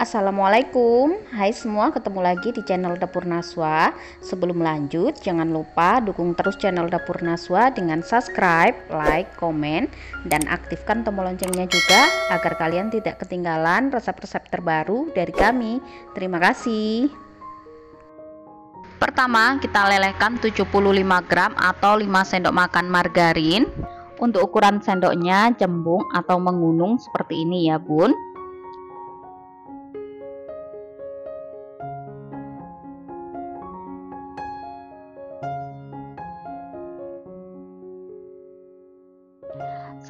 Assalamualaikum. Hai semua ketemu lagi di channel Dapur Naswa. Sebelum lanjut jangan lupa dukung terus channel Dapur Naswa dengan subscribe, like, komen dan aktifkan tombol loncengnya juga agar kalian tidak ketinggalan resep-resep terbaru dari kami. Terima kasih. Pertama kita lelehkan 75 gram atau 5 sendok makan margarin. Untuk ukuran sendoknya cembung atau mengunung seperti ini ya bun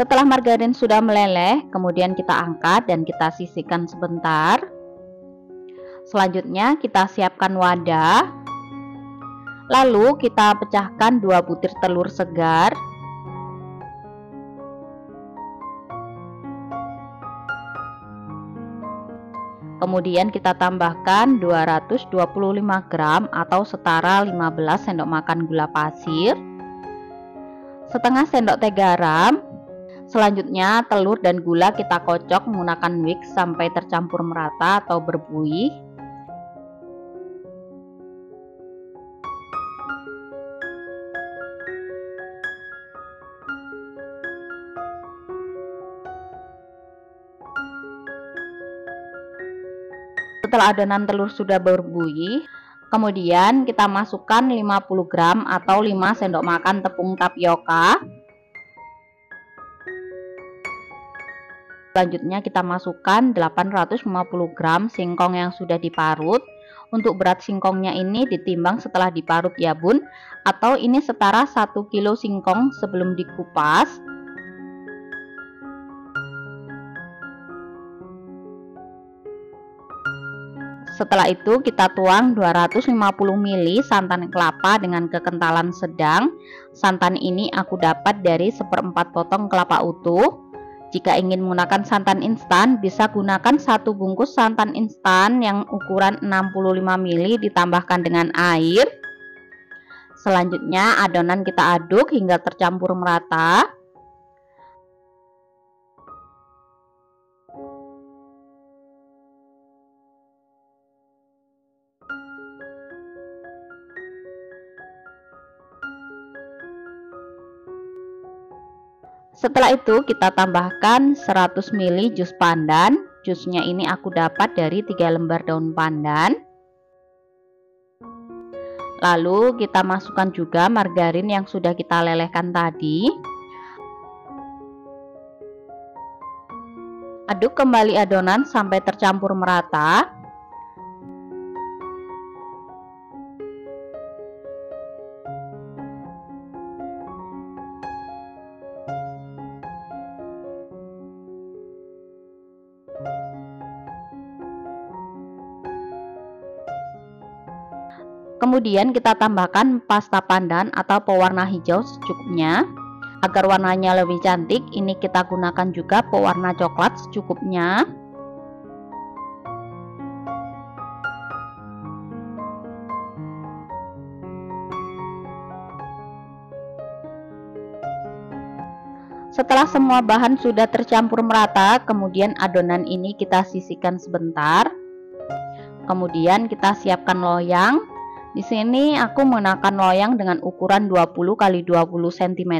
Setelah margarin sudah meleleh, kemudian kita angkat dan kita sisihkan sebentar. Selanjutnya kita siapkan wadah. Lalu kita pecahkan dua butir telur segar. Kemudian kita tambahkan 225 gram atau setara 15 sendok makan gula pasir. Setengah sendok teh garam Selanjutnya telur dan gula kita kocok menggunakan whisk sampai tercampur merata atau berbuih. Setelah adonan telur sudah berbuih, kemudian kita masukkan 50 gram atau 5 sendok makan tepung tapioka Selanjutnya kita masukkan 850 gram singkong yang sudah diparut. Untuk berat singkongnya ini ditimbang setelah diparut ya bun atau ini setara 1 kilo singkong sebelum dikupas. Setelah itu kita tuang 250 ml santan kelapa dengan kekentalan sedang. Santan ini aku dapat dari seperempat potong kelapa utuh. Jika ingin menggunakan santan instan, bisa gunakan satu bungkus santan instan yang ukuran 65 ml ditambahkan dengan air. Selanjutnya adonan kita aduk hingga tercampur merata. Setelah itu kita tambahkan 100 ml jus pandan. Jusnya ini aku dapat dari 3 lembar daun pandan. Lalu kita masukkan juga margarin yang sudah kita lelehkan tadi. Aduk kembali adonan sampai tercampur merata. Kemudian kita tambahkan pasta pandan atau pewarna hijau secukupnya. Agar warnanya lebih cantik, ini kita gunakan juga pewarna coklat secukupnya. Setelah semua bahan sudah tercampur merata, kemudian adonan ini kita sisihkan sebentar. Kemudian kita siapkan loyang di sini aku menggunakan loyang dengan ukuran 20 x 20 cm.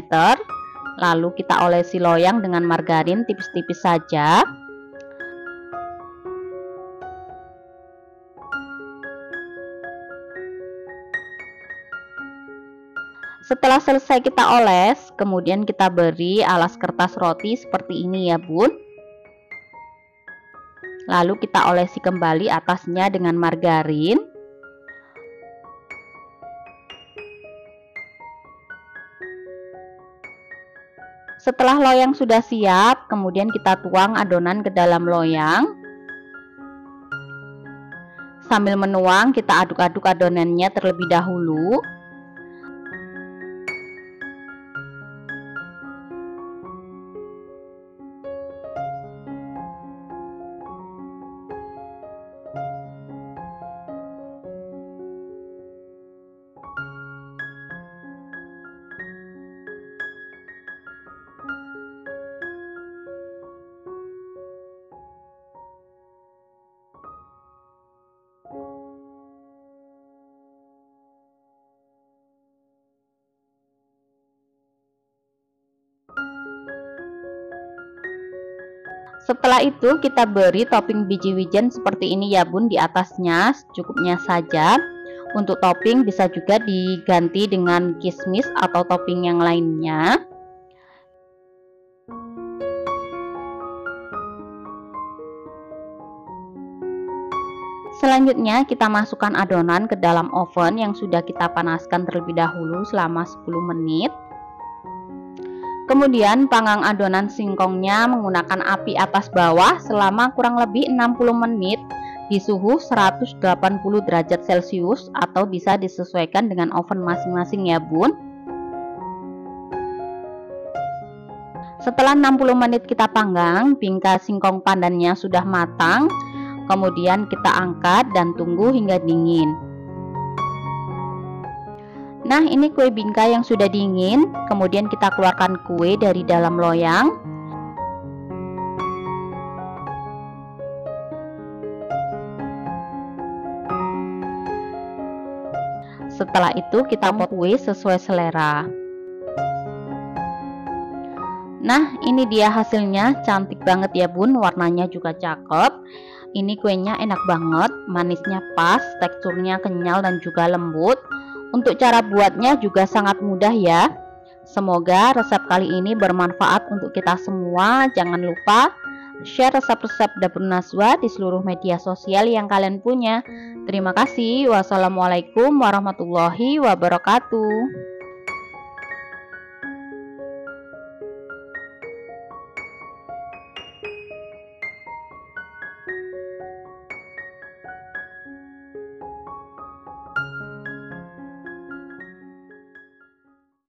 Lalu kita olesi loyang dengan margarin tipis-tipis saja. Setelah selesai kita oles, kemudian kita beri alas kertas roti seperti ini ya bun. Lalu kita olesi kembali atasnya dengan margarin. Setelah loyang sudah siap, kemudian kita tuang adonan ke dalam loyang. Sambil menuang, kita aduk-aduk adonannya terlebih dahulu. Setelah itu kita beri topping biji wijen seperti ini ya bun di atasnya cukupnya saja. Untuk topping bisa juga diganti dengan kismis atau topping yang lainnya. Selanjutnya kita masukkan adonan ke dalam oven yang sudah kita panaskan terlebih dahulu selama 10 menit. Kemudian panggang adonan singkongnya menggunakan api atas bawah selama kurang lebih 60 menit di suhu 180 derajat celcius atau bisa disesuaikan dengan oven masing-masing ya bun. Setelah 60 menit kita panggang, bingkai singkong pandannya sudah matang Kemudian kita angkat dan tunggu hingga dingin. Nah, ini kue bingkai yang sudah dingin. Kemudian kita keluarkan kue dari dalam loyang. Setelah itu kita potong kue sesuai selera. Nah, ini dia hasilnya. Cantik banget ya, Bun. Warnanya juga cakep. Ini kuenya enak banget, manisnya pas, teksturnya kenyal dan juga lembut. Untuk cara buatnya juga sangat mudah ya. Semoga resep kali ini bermanfaat untuk kita semua. Jangan lupa share resep-resep dapur Naswa di seluruh media sosial yang kalian punya. Terima kasih. Wassalamualaikum warahmatullahi wabarakatuh.